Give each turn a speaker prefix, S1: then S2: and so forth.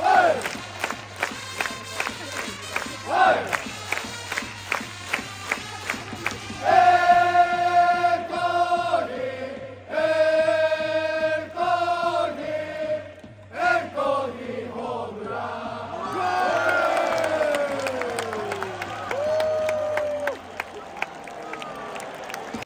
S1: Hey! Hey!